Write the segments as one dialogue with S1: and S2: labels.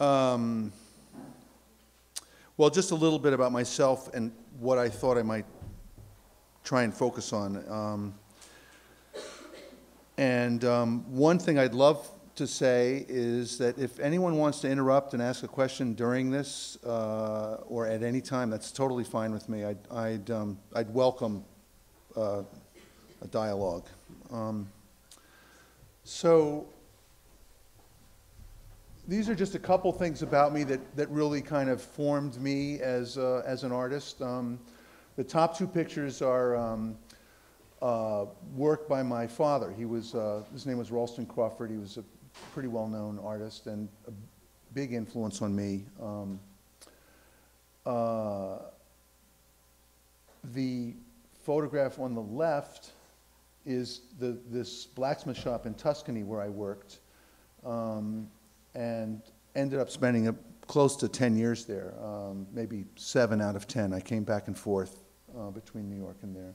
S1: Um, Well, just a little bit about myself and what I thought I might try and focus on. Um, And um, one thing I'd love to say is that if anyone wants to interrupt and ask a question during this, uh, or at any time, that's totally fine with me. I'd, I'd, um, I'd welcome uh, a dialogue. Um, So, these are just a couple things about me that, that really kind of formed me as, uh, as an artist. Um, the top two pictures are um, uh, work by my father. He was, uh, his name was Ralston Crawford. He was a pretty well-known artist and a big influence on me. Um, uh, the photograph on the left is the, this blacksmith shop in Tuscany where I worked, um, and ended up spending a, close to 10 years there, um, maybe seven out of 10. I came back and forth uh, between New York and there.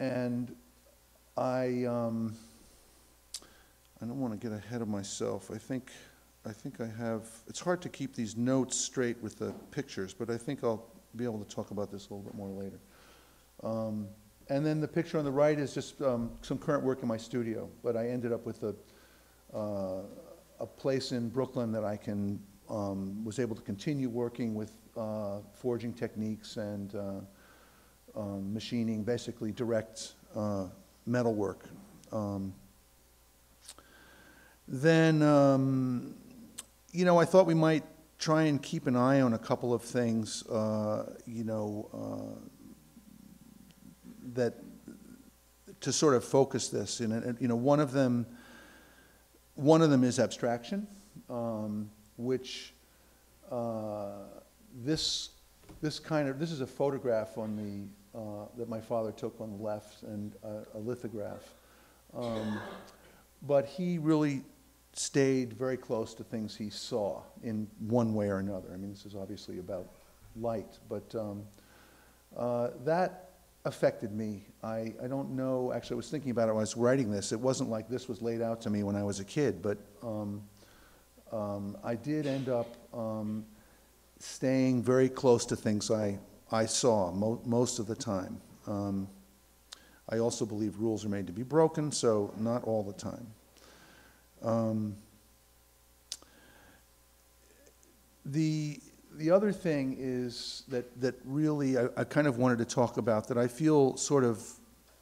S1: And I, um, I don't want to get ahead of myself. I think, I think I have, it's hard to keep these notes straight with the pictures, but I think I'll be able to talk about this a little bit more later. Um, And then the picture on the right is just um, some current work in my studio, but I ended up with a, uh, a place in Brooklyn that I can, um, was able to continue working with uh, forging techniques and uh, um, machining, basically direct uh, metalwork. Um, Then, um, you know, I thought we might try and keep an eye on a couple of things, uh, you know, uh, that, to sort of focus this, and, you know, one of them, one of them is abstraction, um, which, uh, this, this kind of, this is a photograph on the, uh, that my father took on the left, and a- lithograph. Um, But he really stayed very close to things he saw in one way or another. I mean, this is obviously about light, but um, uh, that affected me. I, I don't know, actually, I was thinking about it when I was writing this. It wasn't like this was laid out to me when I was a kid, but um, um, I did end up um, staying very close to things I, I saw mo- most of the time. Um, I also believe rules are made to be broken, so not all the time. Um, The, the other thing is that, that really I, I kind of wanted to talk about, that I feel sort of,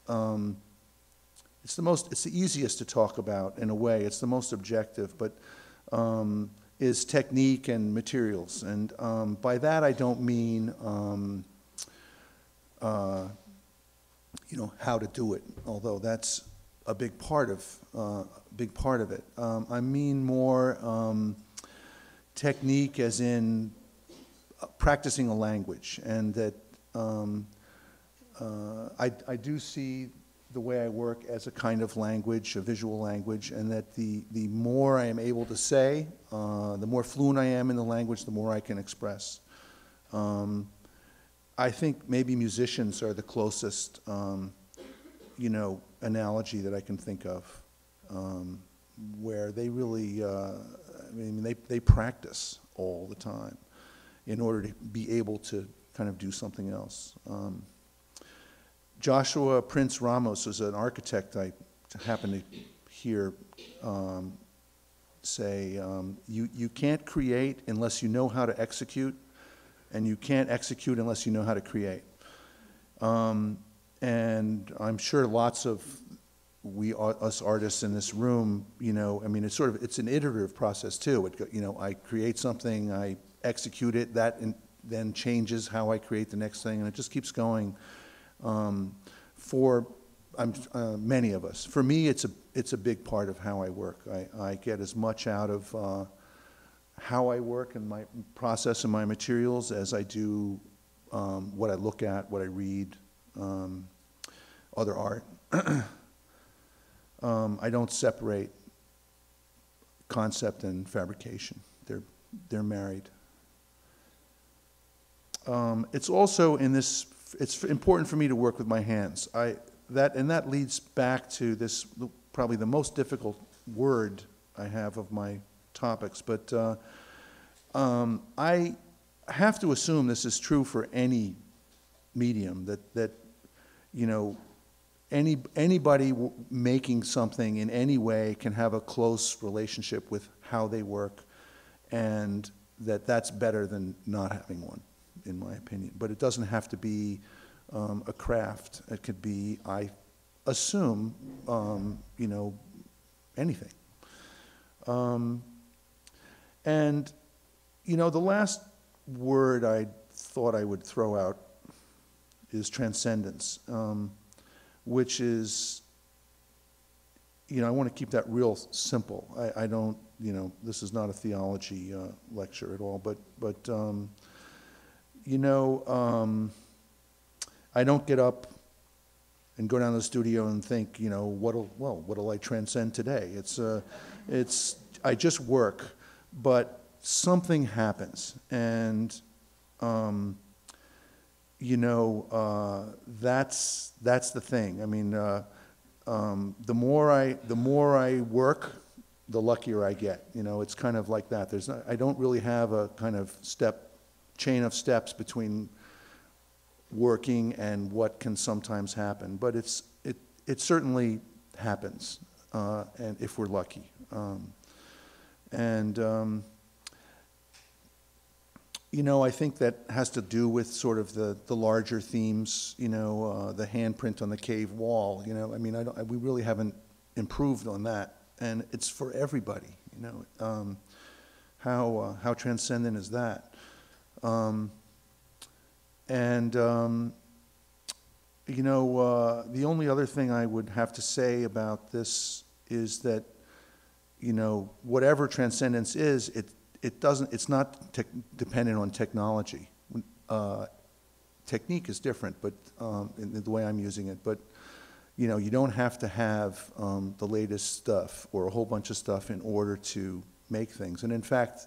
S1: um, it's the most, it's the easiest to talk about in a way, it's the most objective, but um, is technique and materials. And um, by that, I don't mean, um, uh, you know, how to do it, although that's a big part of, uh, big part of it. Um, I mean more um, technique as in practicing a language, and that um, uh, I, I do see the way I work as a kind of language, a visual language, and that the, the more I am able to say, uh, the more fluent I am in the language, the more I can express. Um, I think maybe musicians are the closest, um, you know, analogy that I can think of, um, where they really, uh, I mean, they, they practice all the time in order to be able to kind of do something else. Um, Joshua Prince-Ramus is an architect I happen to hear um, say, um, you, you can't create unless you know how to execute, and you can't execute unless you know how to create. Um, and I'm sure lots of we, us artists in this room, you know, I mean, it's sort of, it's an iterative process too. It, you know, I create something, I execute it, that in- then changes how I create the next thing, and it just keeps going um, for I'm, uh, many of us. For me, it's a, it's a big part of how I work. I, I get as much out of uh, how I work and my process and my materials as I do um, what I look at, what I read, um, other art. um, I don't separate concept and fabrication. They're, they're married. Um, it's also in this, it's important for me to work with my hands. I, that, and that leads back to this, probably the most difficult word I have of my topics, but uh, Um, I have to assume this is true for any medium, that, that, you know, any, anybody making something in any way can have a close relationship with how they work, and that that's better than not having one, in my opinion. But it doesn't have to be um, a craft. It could be, I assume, um, you know, anything. Um, and, you know, the last word I thought I would throw out is transcendence, um, which is, you know, I want to keep that real simple. I, I don't, you know, this is not a theology uh, lecture at all, but, but, um, you know, um, I don't get up and go down to the studio and think, you know, what'll, well, what'll I transcend today? It's, uh, it's, I just work, but something happens, and, um, you know, uh, that's, that's the thing. I mean, uh, um, the more I, the more I work, the luckier I get. You know, it's kind of like that. There's not, I don't really have a kind of step, chain of steps between working and what can sometimes happen. But it's, it, it certainly happens, uh, and if we're lucky. Um, and, um, you know, I think that has to do with sort of the, the larger themes, you know, uh, the handprint on the cave wall, you know, I mean, I don't, I- we really haven't improved on that. And it's for everybody, you know. Um, how, uh, how transcendent is that? Um, and, um, you know, uh, the only other thing I would have to say about this is that, you know, whatever transcendence is, it, it doesn't, it's not dependent on technology. Uh, technique is different, but, um, in the way I'm using it, but, you know, you don't have to have, um, the latest stuff or a whole bunch of stuff in order to make things. And in fact,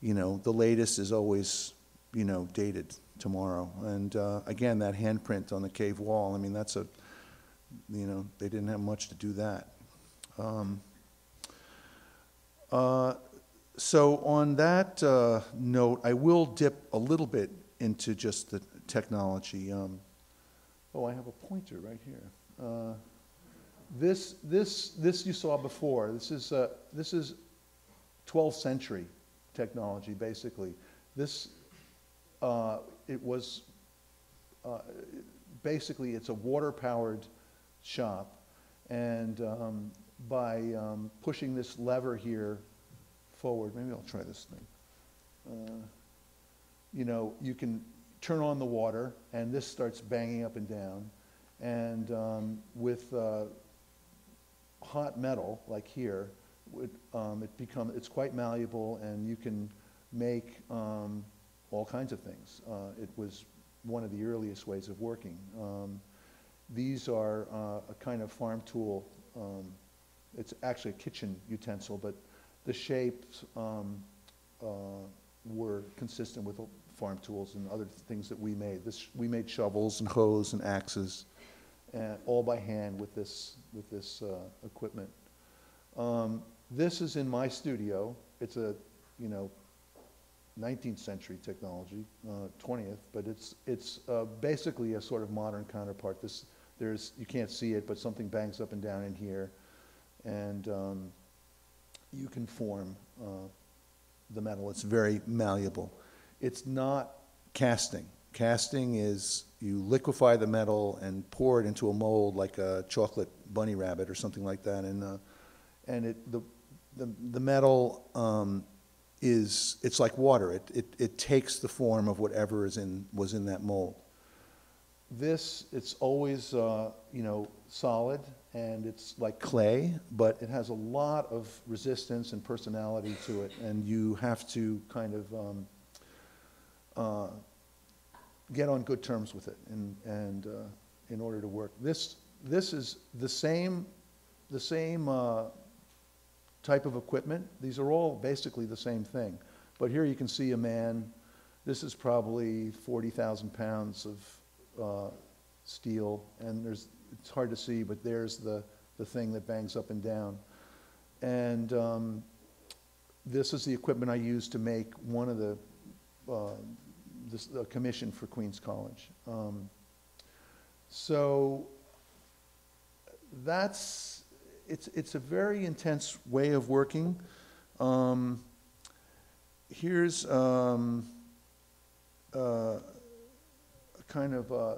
S1: you know, the latest is always, you know, dated tomorrow. And, uh, again, that handprint on the cave wall, I mean, that's a, you know, they didn't have much to do that. Um, uh, So on that uh, note, I will dip a little bit into just the technology. Um, Oh, I have a pointer right here. Uh, This, this, this you saw before. This is, uh, this is 12th century technology, basically. This, uh, it was, uh, basically, it's a water-powered shop. And um, by um, pushing this lever here forward, maybe I'll try this thing. Uh, You know, you can turn on the water, and this starts banging up and down. And um, with uh, hot metal, like here, would, um, it become, it's quite malleable, and you can make um, all kinds of things. Uh, It was one of the earliest ways of working. Um, These are uh, a kind of farm tool. um, It's actually a kitchen utensil, but the shapes um, uh, were consistent with farm tools and other things that we made. This, we made shovels and hoes and axes, and all by hand with this, with this uh, equipment. Um, This is in my studio. It's a, you know, 19th century technology, uh, 20th, but it's, it's uh, basically a sort of modern counterpart. This, there's, you can't see it, but something bangs up and down in here, and um, you can form uh, the metal. It's very malleable. It's not casting. Casting is you liquefy the metal and pour it into a mold like a chocolate bunny rabbit or something like that, and uh, and it the the, the metal um, is it's like water. It, it it takes the form of whatever is in was in that mold. This it's always uh, you know solid and it's like clay, but it has a lot of resistance and personality to it, and you have to kind of um, uh, get on good terms with it and, and uh, in order to work. This, this is the same, the same uh, type of equipment. These are all basically the same thing. But here you can see a man, this is probably 40,000 pounds of uh, steel, and there's, it's hard to see, but there's the, the thing that bangs up and down. And um, this is the equipment I used to make one of the, uh, this, the commission for Queens College. Um, So that's, it's, it's a very intense way of working. Um, Here's um, uh, kind of, uh,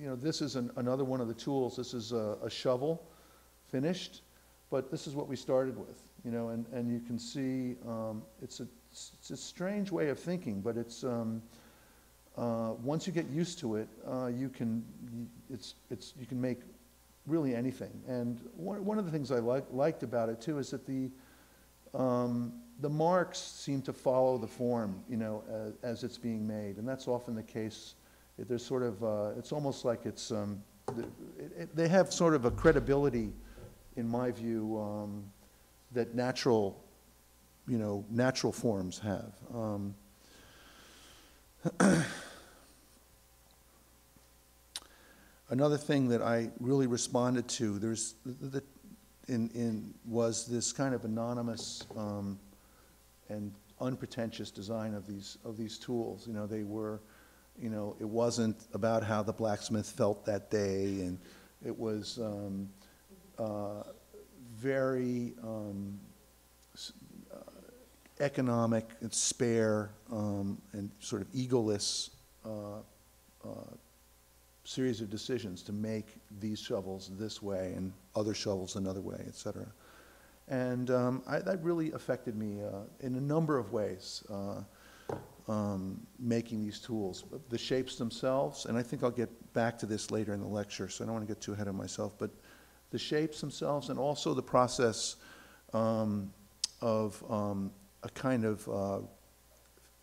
S1: you know, this is an- another one of the tools. This is a a shovel, finished, but this is what we started with, you know, and, and you can see, um, it's a, it's a strange way of thinking, but it's, um, uh, once you get used to it, uh, you can, it's, it's, you can make really anything. And one, one of the things I liked, liked about it too is that the, um, the marks seem to follow the form, you know, as, as it's being made, and that's often the case. There's sort of, uh, it's almost like it's, um, they have sort of a credibility, in my view, um, that natural, you know, natural forms have. Um, Another thing that I really responded to, there's, the, in, in, was this kind of anonymous, um, and unpretentious design of these, of these tools. You know, they were, you know, it wasn't about how the blacksmith felt that day, and it was um, uh, very um, uh, economic and spare um, and sort of egoless uh, uh, series of decisions to make these shovels this way and other shovels another way, et cetera. And um, I, that really affected me uh, in a number of ways, uh, um, making these tools. The shapes themselves, and I think I'll get back to this later in the lecture, so I don't want to get too ahead of myself, but the shapes themselves and also the process um, of um, a kind of uh,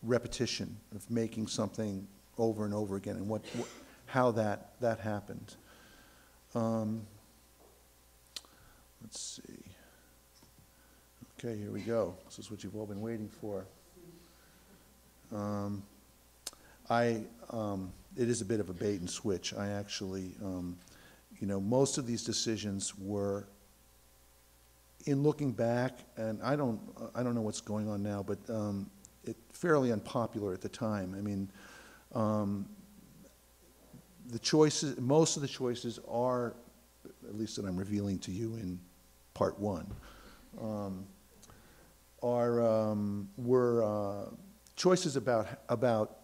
S1: repetition of making something over and over again and what, what- how that, that happened. Um, Let's see. Okay, here we go. This is what you've all been waiting for. Um, I, um, it is a bit of a bait and switch. I actually, um, you know, most of these decisions were, in looking back, and I don't, I don't know what's going on now, but um, it fairly unpopular at the time. I mean, um, the choices, most of the choices are, at least that I'm revealing to you in part one, um, are, um, were uh, choices about, about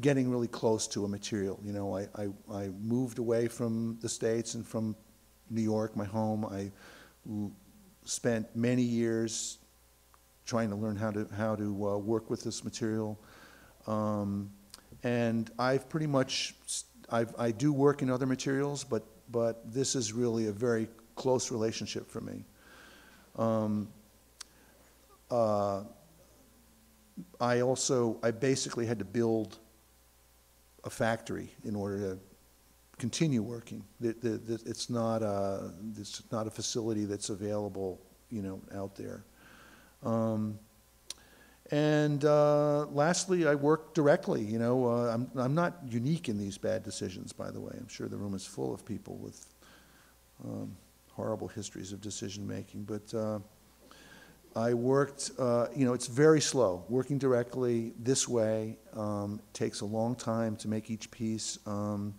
S1: getting really close to a material. You know, I, I, I moved away from the States and from New York, my home. I spent many years trying to learn how to, how to uh, work with this material. Um, and I've pretty much, I've, I do work in other materials, but, but this is really a very close relationship for me. Um, uh, I also, I basically had to build a factory in order to continue working. The, the, the- it's not a, it's not a facility that's available, you know, out there. Um, and uh, lastly, I work directly, you know, uh, I'm, I'm not unique in these bad decisions, by the way. I'm sure the room is full of people with um, horrible histories of decision-making, but uh, I worked, uh, you know, it's very slow. Working directly this way um, takes a long time to make each piece. Um,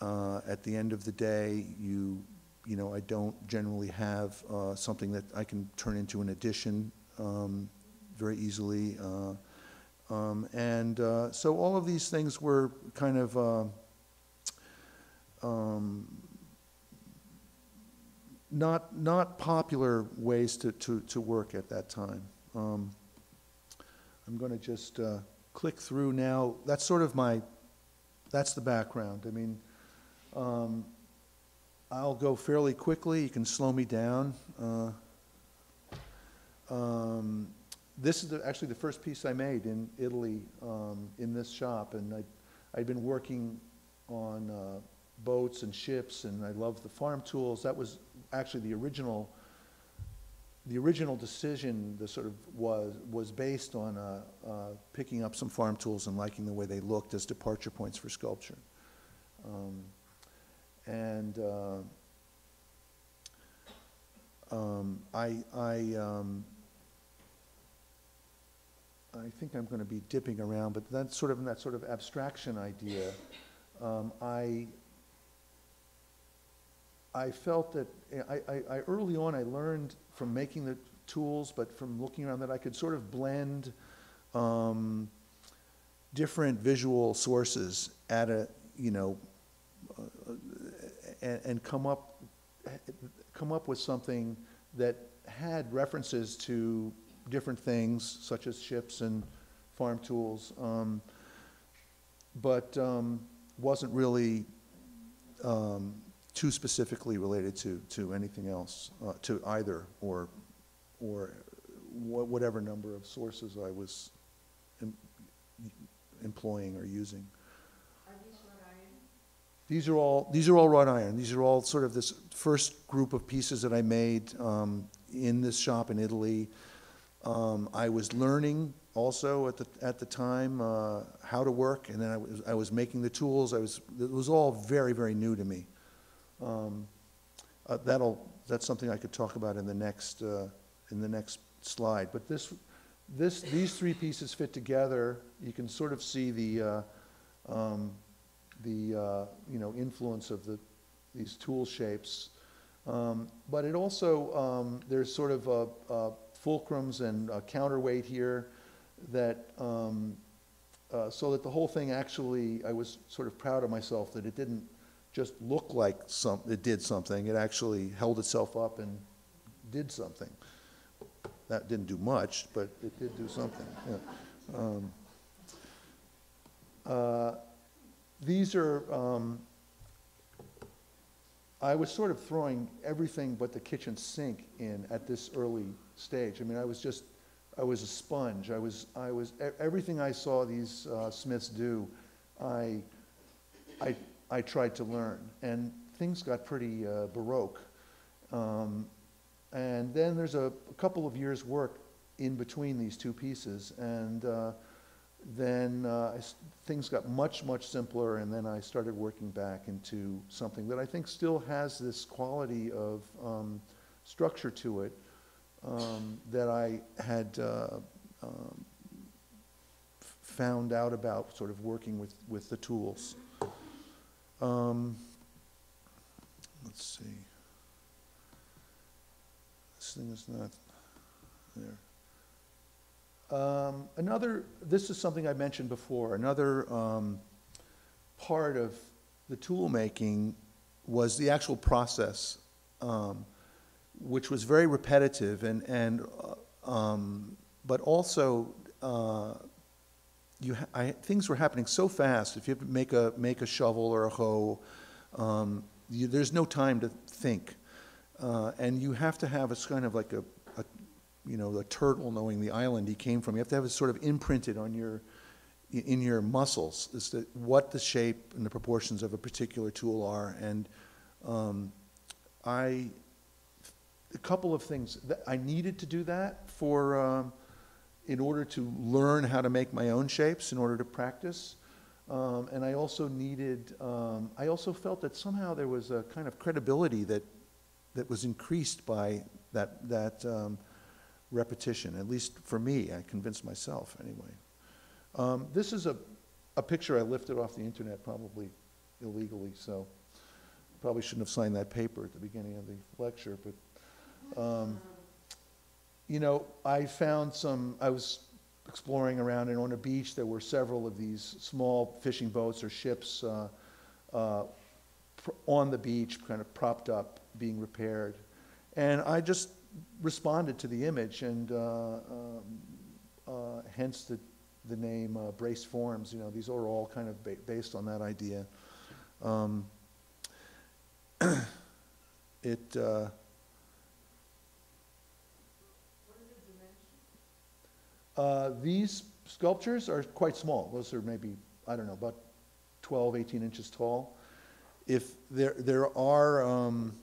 S1: uh, At the end of the day, you, you know, I don't generally have uh, something that I can turn into an addition um, very easily. uh, um, And uh, so all of these things were kind of uh, um, not, not popular ways to, to, to work at that time. Um, I'm going to just uh, click through now. That's sort of my, that's the background. I mean, um, I'll go fairly quickly. You can slow me down. Uh, um, This is the- actually the first piece I made in Italy, um, in this shop, and I, I'd been working on uh, boats and ships, and I loved the farm tools. That was actually the original, the original decision, the sort of was, was based on uh, uh, picking up some farm tools and liking the way they looked as departure points for sculpture. Um, And uh, um, I, I, um, I think I'm gonna be dipping around, but that's sort of, in that sort of abstraction idea. Um, I, I felt that, I, I, I, early on, I learned from making the tools, but from looking around, that I could sort of blend, um, different visual sources at a, you know, uh, and, and come up, come up with something that had references to different things, such as ships and farm tools, um, but um, wasn't really um, too specifically related to, to anything else, uh, to either, or, or wha- whatever number of sources I was em- employing or using. These are all, these are all wrought iron. These are all sort of this first group of pieces that I made um, in this shop in Italy. Um, I was learning also at the, at the time uh, how to work, and then I was, I was making the tools. I was, it was all very, very new to me. Um, uh, That'll, that's something I could talk about in the next, uh, in the next slide. But this, this, these three pieces fit together. You can sort of see the, uh, um, the, uh, you know, influence of the, these tool shapes. Um, But it also, um, there's sort of a, uh, fulcrums and a counterweight here that, um, uh, so that the whole thing actually, I was sort of proud of myself that it didn't just look like some, it did something. It actually held itself up and did something. That didn't do much, but it did do something, yeah. Um, uh, These are, um, I was sort of throwing everything but the kitchen sink in at this early stage. I mean, I was just, I was a sponge. I was, I was, everything I saw these uh, Smiths do, I, I, I tried to learn. And things got pretty uh, baroque. Um, And then there's a, a couple of years' work in between these two pieces. And uh, then uh, things got much, much simpler, and then I started working back into something that I think still has this quality of um, structure to it um, that I had uh, um, found out about sort of working with, with the tools. Um, Let's see. This thing is not there. Um, Another, this is something I mentioned before, another um, part of the tool making was the actual process, um, which was very repetitive and, and, uh, um, but also, uh, you, I, things were happening so fast, if you make a, make a shovel or a hoe, um, you, there's no time to think. Uh, and you have to have a kind of like a, you know, the turtle knowing the island he came from. You have to have it sort of imprinted on your, in your muscles, is that what the shape and the proportions of a particular tool are. And um, I, a couple of things, that I needed to do that for, um, in order to learn how to make my own shapes, in order to practice. Um, and I also needed, um, I also felt that somehow there was a kind of credibility that, that was increased by that, that um, repetition, at least for me, I convinced myself anyway. Um, this is a, a picture I lifted off the internet, probably illegally, so probably shouldn't have signed that paper at the beginning of the lecture, but, um, you know, I found some, I was exploring around, and on a beach, there were several of these small fishing boats or ships uh, uh, on the beach, kind of propped up, being repaired. And I just responded to the image, and uh, um, uh, hence the, the name uh, Brace Forms, you know, these are all kind of ba- based on that idea. Um, It, uh, Uh, These sculptures are quite small. Those are maybe, I don't know, about 12, 18 inches tall. If there, there are, um,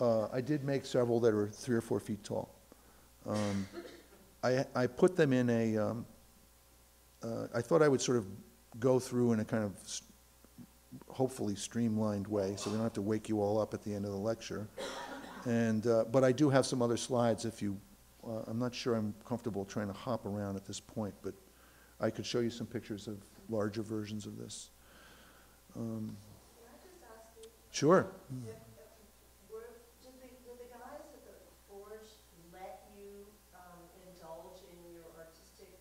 S1: uh, I did make several that are three or four feet tall. Um, I, I put them in a, um, uh, I thought I would sort of go through in a kind of hopefully streamlined way, so we don't have to wake you all up at the end of the lecture. And, uh, but I do have some other slides if you, uh, I'm not sure I'm comfortable trying to hop around at this point, but I could show you some pictures of larger versions of this. Um,
S2: Can I just ask you,
S1: Sure
S2: if, were, did the, did the guys at the Forge let you, um, indulge in your artistic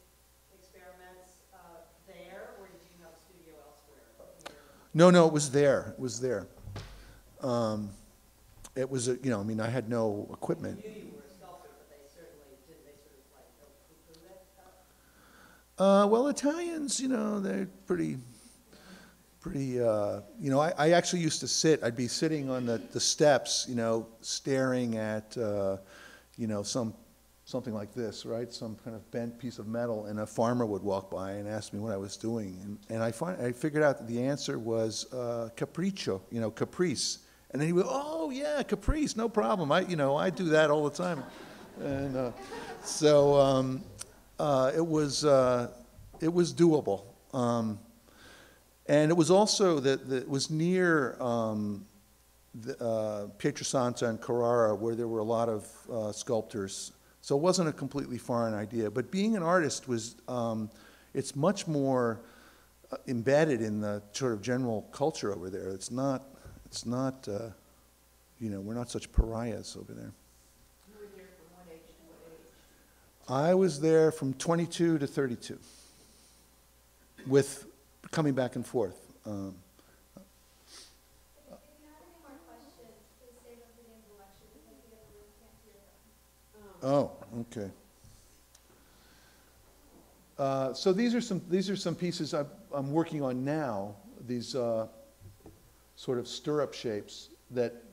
S2: experiments, uh, there, or did you have a studio elsewhere here?
S1: No, no, it was there, it was there. Um, It was, a- you know, I mean, I had no equipment.
S2: They knew you were a sculptor, but they certainly, didn't they sort of like, go poo-poo it? uh,
S1: Uh, well, Italians, you know, they're pretty, pretty, uh, you know, I, I actually used to sit, I'd be sitting on the, the steps, you know, staring at, uh, you know, some, something like this, right? Some kind of bent piece of metal, and a farmer would walk by and ask me what I was doing. And, and I find, I figured out that the answer was, uh, capriccio, you know, caprice. And then he would, oh, yeah, caprice, no problem. I, you know, I do that all the time. And, uh, so, um, uh, it was, uh, it was doable. Um, and it was also that, that it was near um, the, uh, Pietrasanta and Carrara, where there were a lot of uh, sculptors. So it wasn't a completely foreign idea. But being an artist was, um, it's much more uh, embedded in the sort of general culture over there. It's not, it's not, uh, you know, we're not such pariahs over there.
S2: You were there from what age to what age?
S1: I was there from 22 to 32, with coming back and forth. Um,
S3: If you have any more questions, please save them for the end of the lecture because the other room can't hear them.
S1: Oh, okay. Uh, So these are some, these are some pieces I'm, I'm working on now, these uh, sort of stirrup shapes that,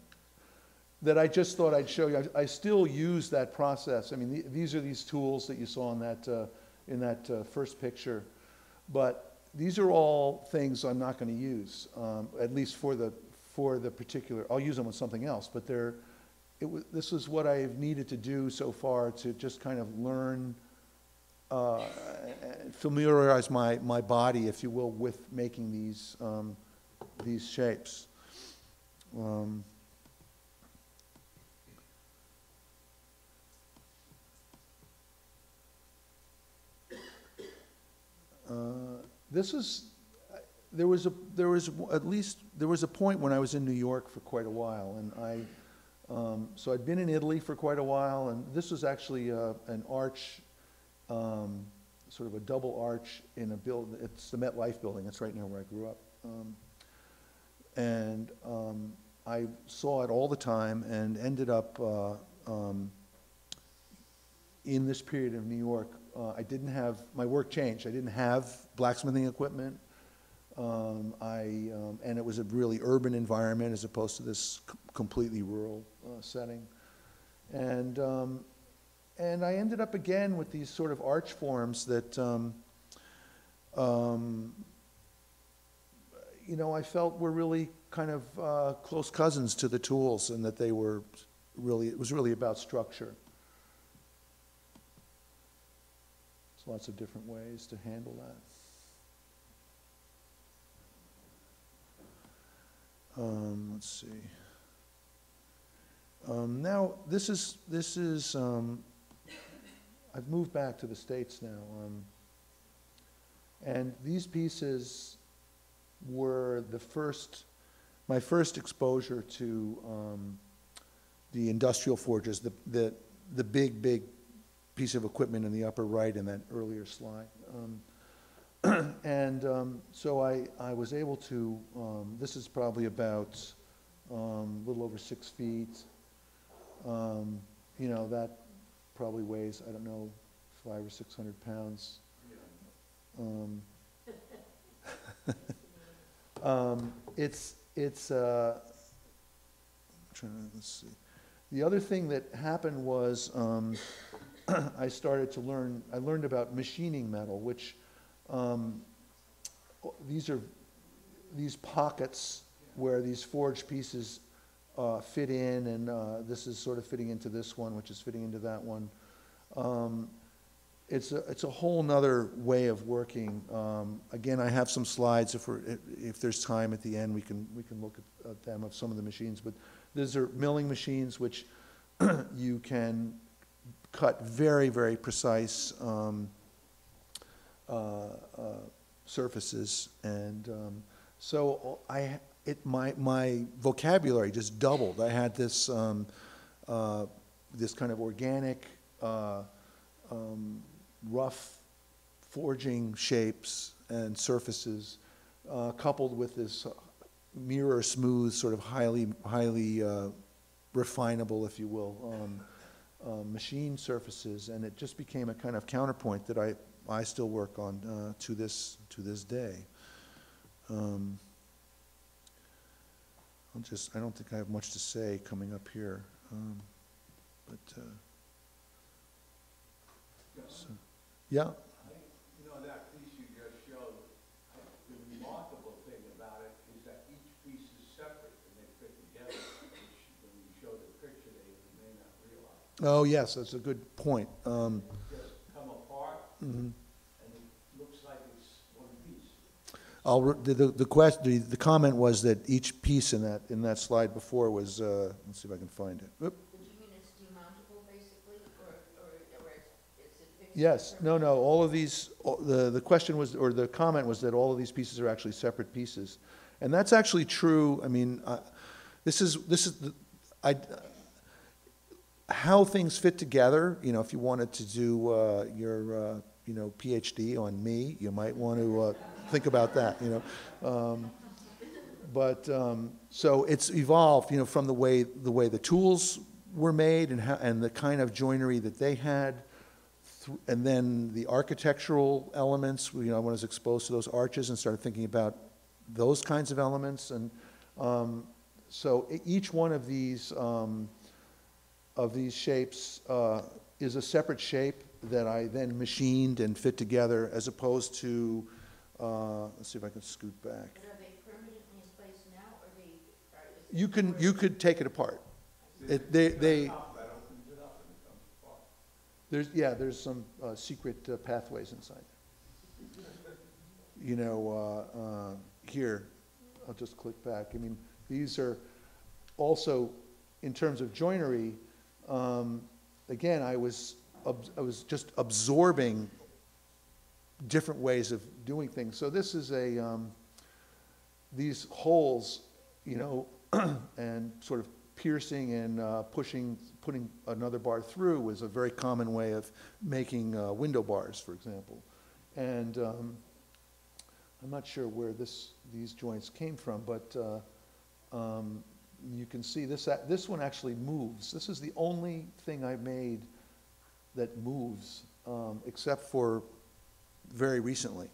S1: that I just thought I'd show you. I I still use that process. I mean, the- these are these tools that you saw in that, uh, in that uh, first picture. But these are all things I'm not going to use, um, at least for the, for the particular, I'll use them with something else, but they're, was, this is what I've needed to do so far to just kind of learn, uh, familiarize my, my body, if you will, with making these, um, these shapes. Um, uh, This is, there was a, there was at least, there was a point when I was in New York for quite a while, and I, um, so I'd been in Italy for quite a while, and this was actually uh, an arch, um, sort of a double arch in a build, it's the MetLife building, it's right near where I grew up. Um, And um, I saw it all the time and ended up uh, um, in this period of New York. uh, I didn't have, my work changed, I didn't have blacksmithing equipment. Um, I, um, and it was a really urban environment as opposed to this completely rural uh, setting. And, um, and I ended up again with these sort of arch forms that, um, um, you know, I felt were really kind of uh, close cousins to the tools and that they were really, it was really about structure. There's lots of different ways to handle that. Um, let's see. Um, now, this is, this is, um, I've moved back to the States now. Um, and these pieces were the first, my first exposure to, um, the industrial forges, the, the, the big, big piece of equipment in the upper right in that earlier slide. Um, And um, so I, I was able to, um, this is probably about um, a little over six feet. Um, You know, that probably weighs, I don't know, five or 600 pounds. Um, um, It's, it's, uh, trying to, let's see. The other thing that happened was, I started to learn, I learned about machining metal, which, um, these are, these pockets where these forged pieces, uh, fit in, and, uh, this is sort of fitting into this one, which is fitting into that one. Um, it's a, it's a whole nother way of working. Um, again, I have some slides, if if- there's time at the end, we can, we can look at, at them of some of the machines, but these are milling machines which you can cut very, very precise um, surfaces. And um, so I, it, my, my vocabulary just doubled. I had this, um, uh, this kind of organic, uh, um, rough forging shapes and surfaces, uh, coupled with this mirror smooth, sort of highly, highly uh, refinable, if you will, um, uh, machine surfaces, and it just became a kind of counterpoint that I, I still work on uh, to this, to this day. Um, I'll just, I don't think I have much to say coming up here, um, but, uh, so, yeah,
S4: I you know, that piece you just showed, the remarkable thing about it is that each piece is separate and they fit together, when you show the picture, they may not realize.
S1: oh, yes, that's a good point. Um,
S4: apart and it looks like it's one piece.
S1: I'll, the, the, the quest, the, the comment was that each piece in that, in that slide before was, uh, let's see if I can find it. Oop. Yes, no, no, all of these, all- the, the question was, or the comment was that all of these pieces are actually separate pieces. And that's actually true, I mean, uh, this is, this is, the- I, how things fit together, you know, if you wanted to do uh, your, uh, you know, PhD on me, you might want to uh, think about that, you know. Um, But, um, so it's evolved, you know, from the way, the way the tools were made and how, and the kind of joinery that they had, and then the architectural elements, you know, I was exposed to those arches and started thinking about those kinds of elements, and, um, so each one of these, um, of these shapes, uh, is a separate shape that I then machined and fit together, as opposed to, uh, let's see if I can scoot back.
S5: But are they permanently in place now, or they, are, is it?
S1: You can, you could take it apart. It, they, they,
S4: Top that opens it up and it comes apart.
S1: there's, yeah, there's some, uh, secret uh, pathways inside. You know, uh, uh, here, I'll just click back, I mean, these are also, in terms of joinery, um, again, I was, I was just absorbing different ways of doing things. So this is a, um, these holes, you know, and sort of piercing and uh, pushing, putting another bar through was a very common way of making uh, window bars, for example. And um, I'm not sure where this, these joints came from, but uh, um, you can see this, this one actually moves. This is the only thing I made that moves, um, except for very recently.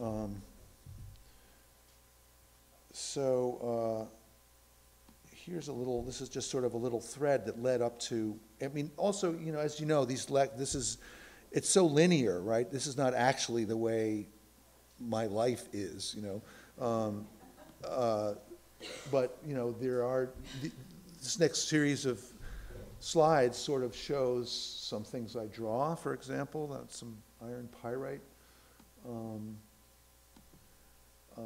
S1: Um, So, uh, here's a little, this is just sort of a little thread that led up to, I mean, also, you know, as you know, these, this is, it's so linear, right? This is not actually the way my life is, you know? Um, uh, But, you know, there are, th- this next series of slides sort of shows some things I draw, for example, that's some iron pyrite. Um, uh,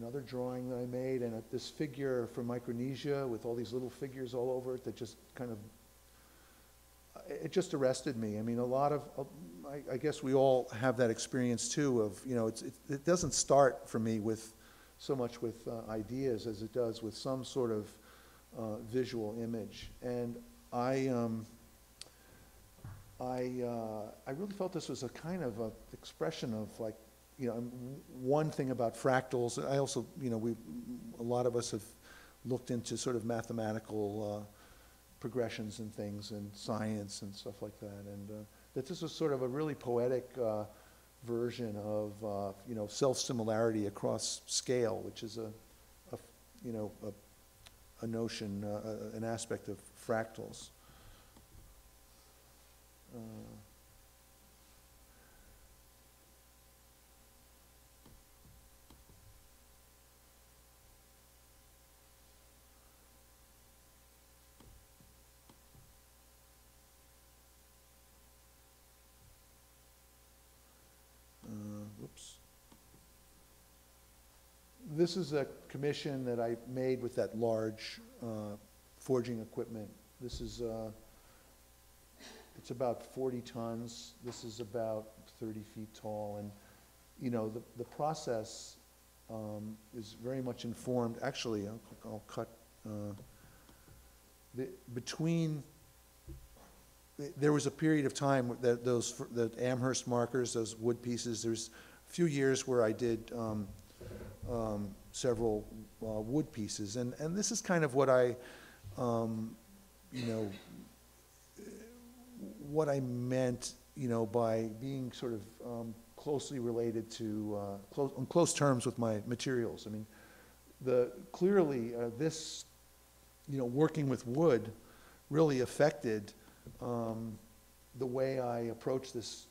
S1: Another drawing that I made, and this figure from Micronesia with all these little figures all over it that just kind of, it it just arrested me. I mean, a lot of, uh, I, I guess we all have that experience too of, you know, it, it doesn't start for me with, so much with uh, ideas as it does with some sort of uh, visual image. And I, um, I, uh, I really felt this was a kind of a expression of like, you know, one thing about fractals, I also, you know, we, a lot of us have looked into sort of mathematical uh, progressions and things and science and stuff like that. And uh, that this was sort of a really poetic uh, version of, uh, you know, self-similarity across scale, which is a, a, you know, a, a notion, uh, an aspect of fractals. Uh, Uh, This is a commission that I made with that large uh, forging equipment. This is, uh, it's about forty tons, this is about thirty feet tall, and, you know, the, the process, um, is very much informed, actually, I'll, I'll cut, uh, the, between, there was a period of time that those, the Amherst markers, those wood pieces, there's a few years where I did, um, um, several, uh, wood pieces, and, and this is kind of what I, um, you know, what I meant, you know, by being sort of um, closely related to, uh, close, on close terms with my materials. I mean, the, clearly, uh, this, you know, working with wood really affected um, the way I approach this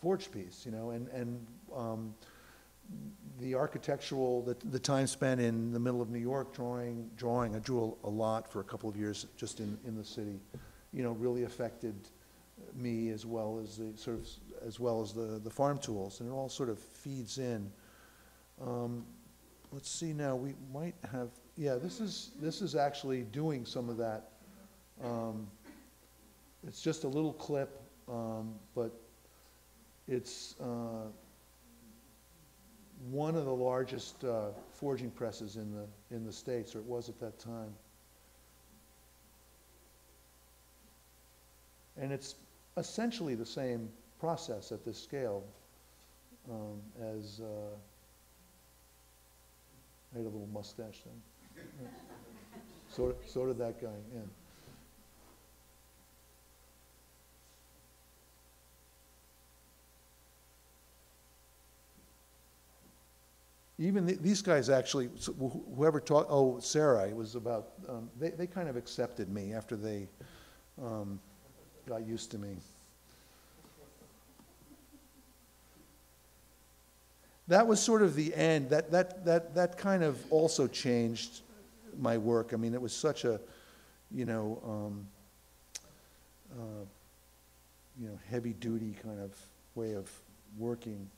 S1: forge piece, you know, and, and um, the architectural, the, the time spent in the middle of New York drawing, drawing, I drew a, lot for a couple of years just in, in the city, you know, really affected me as well as the, sort of, as well as the, the farm tools, and it all sort of feeds in. Um, Let's see now, we might have, yeah, this is, this is actually doing some of that. Um, It's just a little clip, um, but it's, uh, one of the largest uh, forging presses in the, in the States, or it was at that time. And it's essentially the same process at this scale um, as, uh, I had a little mustache then. So, so did that guy, yeah. Even th- these guys actually, whoever taught, oh, Sarah, it was about, um, they, they kind of accepted me after they um, got used to me. That was sort of the end, that, that, that, that kind of also changed my work. I mean, it was such a, you know, um, uh, you know, heavy-duty kind of way of working,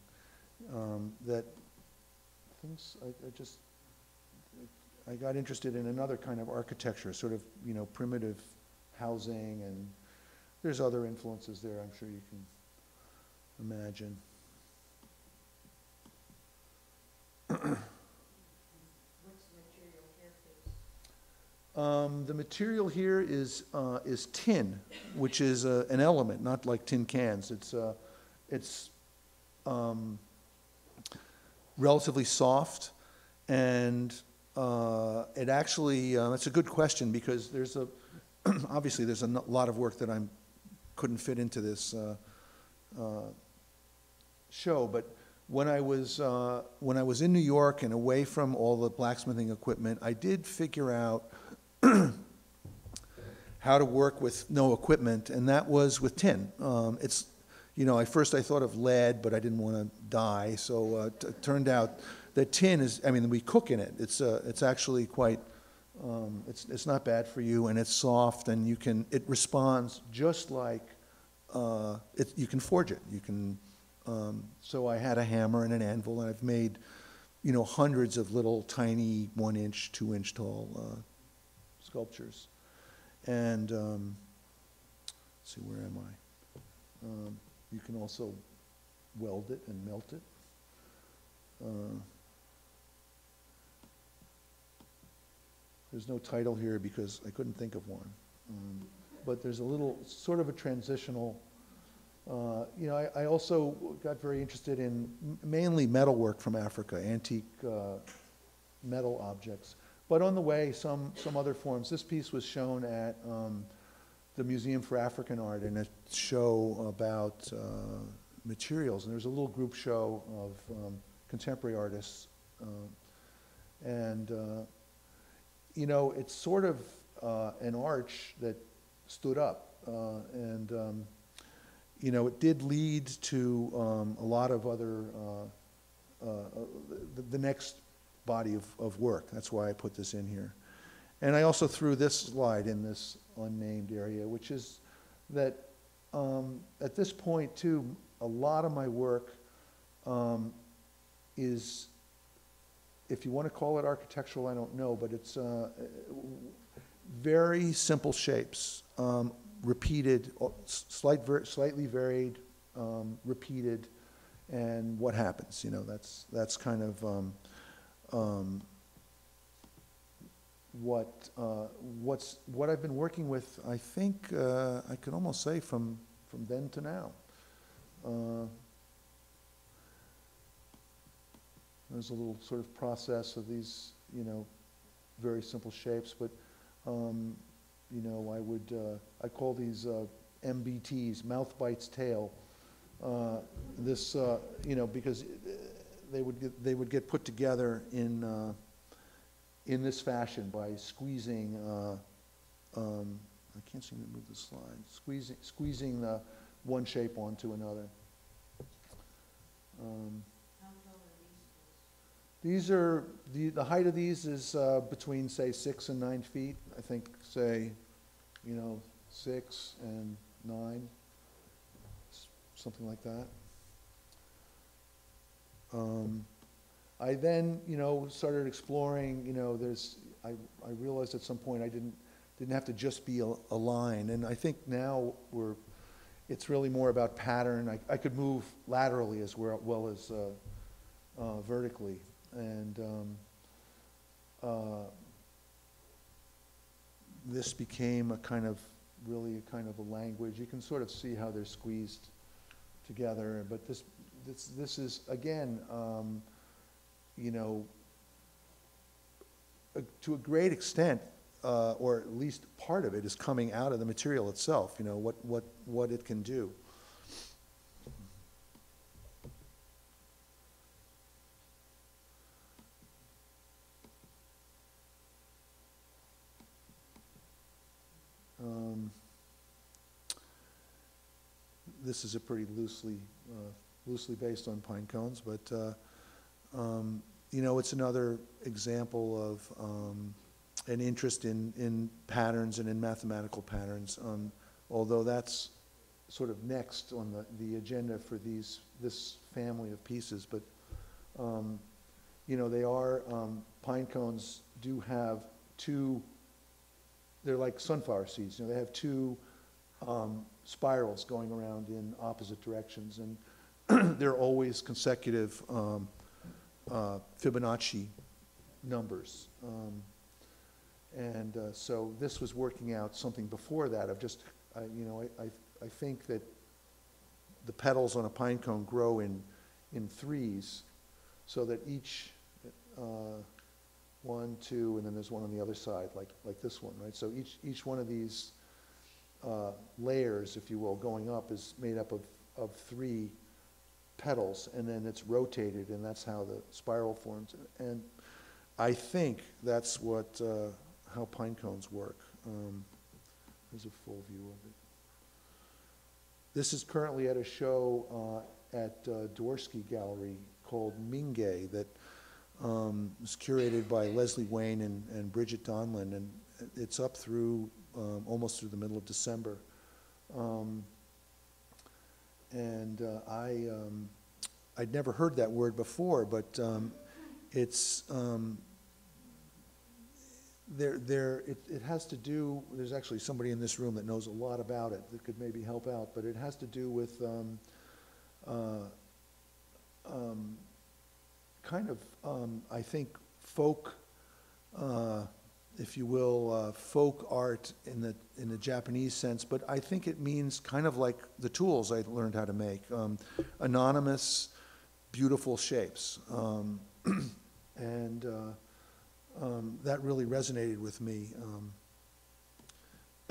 S1: um, that things, I, I just, I got interested in another kind of architecture, sort of, you know, primitive housing, and there's other influences there, I'm sure you can imagine.
S5: The material?
S1: Um, the material here is, uh, is tin, which is uh, an element, not like tin cans. It's, uh, it's, um, relatively soft, and, uh, it actually, uh, that's a good question, because there's a, obviously, there's a lot of work that I'm, couldn't fit into this, uh, uh, show, but when I was, uh, when I was in New York and away from all the blacksmithing equipment, I did figure out how to work with no equipment, and that was with tin. Um, it's, you know, at first I thought of lead, but I didn't want to die, so uh, it turned out that tin is, I mean, we cook in it. It's, uh, it's actually quite, um, it's, it's not bad for you, and it's soft, and you can, it responds just like, uh, it, you can forge it. You can, um, so I had a hammer and an anvil, and I've made, you know, hundreds of little tiny one-inch, two-inch tall uh, sculptures. And, um, let's see, where am I? Um, You can also weld it and melt it. Uh, There's no title here because I couldn't think of one. Um, But there's a little, sort of a transitional, uh, you know, I, I also got very interested in mainly metalwork from Africa, antique uh, metal objects. But on the way, some, some other forms. This piece was shown at um, the Museum for African Art in a show about uh, materials. And there was a little group show of um, contemporary artists. uh, And, you know, it's sort of uh, an arch that stood up. uh, And, um, you know, it did lead to um, a lot of other, uh, the, the next body of, of work. That's why I put this in here. And I also threw this slide in this unnamed area, which is that um, at this point, too, a lot of my work um, is, if you want to call it architectural, I don't know, but it's, uh, very simple shapes, um, repeated, uh, slight, slightly varied, um, repeated, and what happens, you know, that's, that's kind of, um, um, what, uh, what's, what I've been working with, I think, uh, I can almost say from, from then to now. Uh, There's a little sort of process of these, you know, very simple shapes, but, um, you know, I would, uh, I call these, uh, MBTs, mouth bites tail. Uh, this, you know, because they would get, they would get put together in, in this fashion by squeezing, uh, um, I can't seem to move the slide, squeezing, squeezing the one shape onto another. Um?
S5: These
S1: are, the, the height of these is uh, between, say, six and nine feet. I think, say, you know, six and nine, something like that. Um, I then, you know, started exploring, you know, there's, I, I realized at some point I didn't, didn't have to just be a, a line. And I think now we're, it's really more about pattern. I, I could move laterally as well, well as, uh, uh, vertically. And, um, uh, this became a kind of, really a kind of a language. You can sort of see how they're squeezed together, but this, this, this is, again, um, you know, to a great extent, uh, or at least part of it is coming out of the material itself, you know, what, what, what it can do. Um, This is a pretty loosely, uh, loosely based on pine cones, but, uh, um, you know, it's another example of um, an interest in, in patterns and in mathematical patterns. um, Although that's sort of next on the, the agenda for these, this family of pieces, but, um, you know, they are, um, pine cones do have two, they're like sunflower seeds, you know, they have two um, spirals going around in opposite directions, and they're always consecutive um, uh, Fibonacci numbers. Um, And uh, so this was working out something before that of just, I- you know, I, I- I think that the petals on a pine cone grow in, in threes, so that each, uh, one, two, and then there's one on the other side, like, like this one, right? So each, each one of these uh, layers, if you will, going up is made up of, of three petals, and then it's rotated, and that's how the spiral forms. And I think that's what, uh, how pine cones work. Um, Here's a full view of it. This is currently at a show uh, at uh, Gallery called Mingei that um, is curated by Leslie Wayne and and Bridget Donlon, and it's up through, um, almost through the middle of December. Um, And uh, I, um, I'd never heard that word before, but um, it's, um, there, there, it, it has to do, there's actually somebody in this room that knows a lot about it that could maybe help out, but it has to do with, um, uh, um, kind of, um, I think, folk, uh, if you will, uh, folk art in the, in the Japanese sense, but I think it means kind of like the tools I learned how to make, um, anonymous, beautiful shapes. Um, and, uh, um, that really resonated with me, um,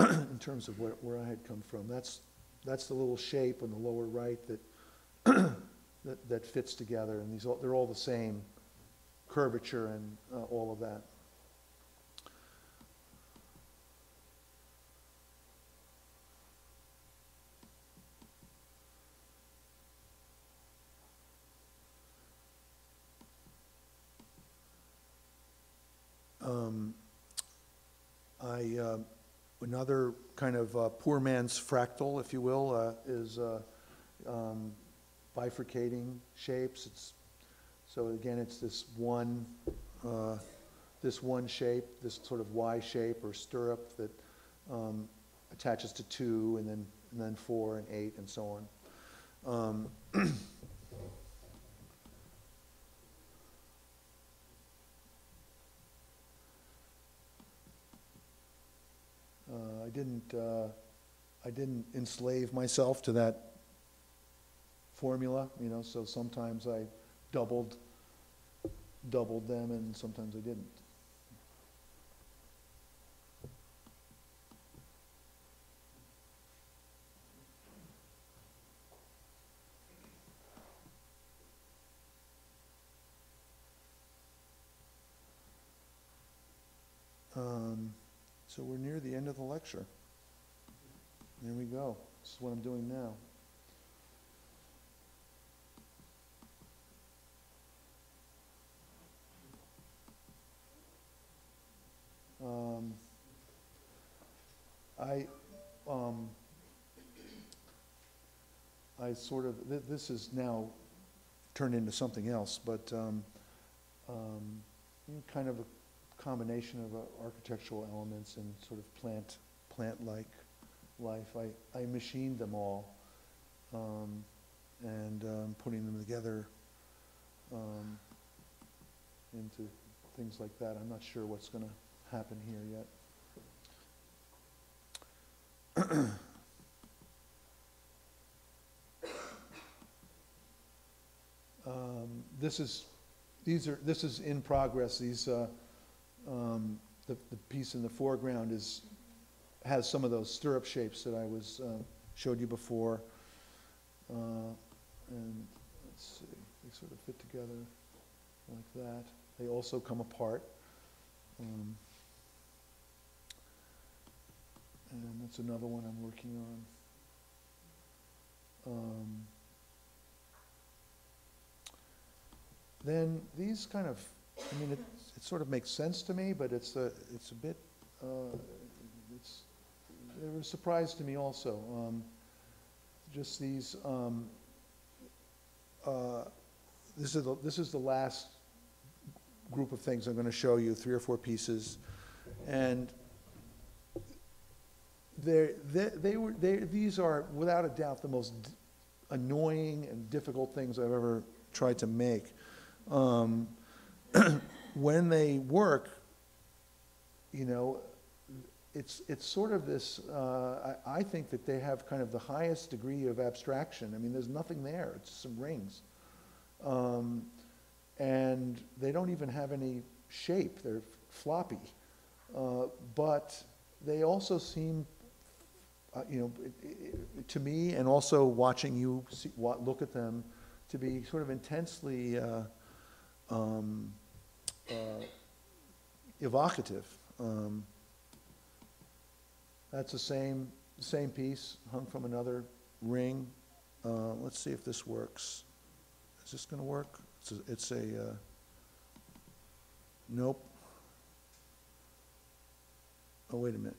S1: in terms of where, where I had come from. That's, that's the little shape on the lower right that, that, that fits together, and these, all they're all the same curvature and, uh, all of that. I, uh, another kind of uh, poor man's fractal, if you will, uh, is uh, um, bifurcating shapes. It's, so again, it's this one uh, this one shape, this sort of Y shape or stirrup that um, attaches to two, and then, and then four, and eight, and so on. Um, Uh, I didn't, uh, I didn't enslave myself to that formula, you know, so sometimes I doubled, doubled them, and sometimes I didn't. Um, So we're near the end of the lecture. There we go. This is what I'm doing now. Um, I, um, I sort of, th- this is now turned into something else, but, um, um, you know, kind of a combination of uh, architectural elements and sort of plant, plant-like life. I, I machined them all, um, and, um, putting them together, um, into things like that. I'm not sure what's gonna happen here yet. Um, This is, these are, this is in progress, these, uh, um, the, the piece in the foreground is, has some of those stirrup shapes that I was, uh, showed you before. Uh, And, let's see, they sort of fit together like that. They also come apart. Um, And that's another one I'm working on. Um, Then these kind of, I mean, it, it sort of makes sense to me, but it's a, it's a bit, uh, they were a surprise to me also. Um, Just these, um, uh, this is, the this is the last group of things I'm gonna show you, three or four pieces. And they, they were, these are without a doubt the most annoying and difficult things I've ever tried to make. Um, when they work, you know, it's, it's sort of this, uh, I, I think that they have kind of the highest degree of abstraction. I mean, there's nothing there, it's some rings. Um, and they don't even have any shape, they're floppy. Uh, but they also seem, uh, you know, it- it- to me, and also watching you see, wa- look at them, to be sort of intensely uh, um, uh, evocative. Um, That's the same, same piece, hung from another ring. Uh, Let's see if this works. Is this gonna work? It's a, it's a, uh, nope. Oh, wait a minute.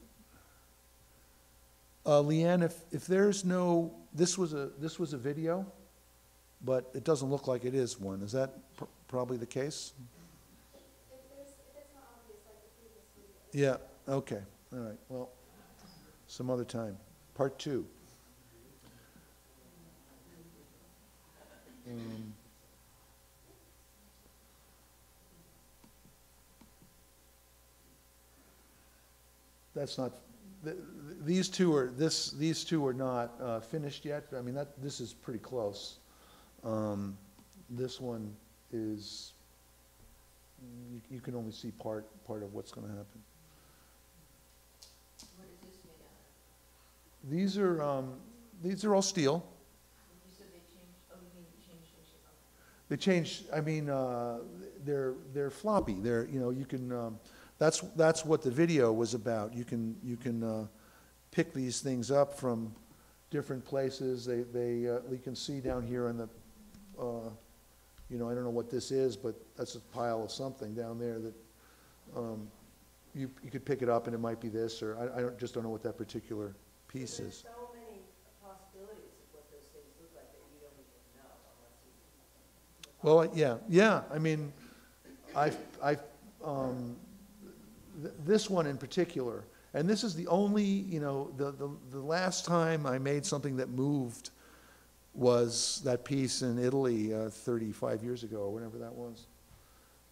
S1: Uh, Leanne, if, if there's no, this was a, this was a video, but it doesn't look like it is one. Is that pr- probably the case?
S3: If if it's not obvious, like the previous video.
S1: Yeah, okay, all right, well, some other time. Part two. Um, That's not, th- th- these two are, this, these two are not uh, finished yet. I mean, that, this is pretty close. Um, This one is, you, you can only see part, part of what's gonna happen.
S5: What is this made out of?
S1: These are, um, these are all steel.
S5: You said they changed, oh, you mean you changed the shape, okay.
S1: They change, I mean, uh, they're, they're floppy, they're, you know, you can, um, that's, that's what the video was about. You can, you can, uh, pick these things up from different places. They, they, uh, you can see down here in the, uh, you know, I don't know what this is, but that's a pile of something down there that, um, you, you could pick it up and it might be this, or I, I don't, just don't know what that particular piece
S2: There's
S1: is.
S2: so many possibilities of what those things look like that you don't even know.
S1: Well, yeah, yeah, I mean, I've, I've, um, th- this one in particular. And this is the only, you know, the, the, the last time I made something that moved was that piece in Italy uh, thirty-five years ago, or whatever that was.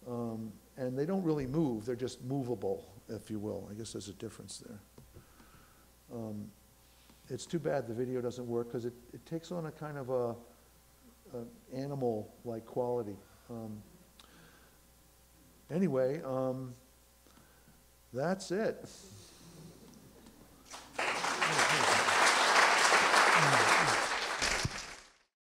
S1: Um, And they don't really move, they're just movable, if you will. I guess there's a difference there. Um, It's too bad the video doesn't work, because it, it takes on a kind of a, a animal-like quality. Um, Anyway, um, that's it.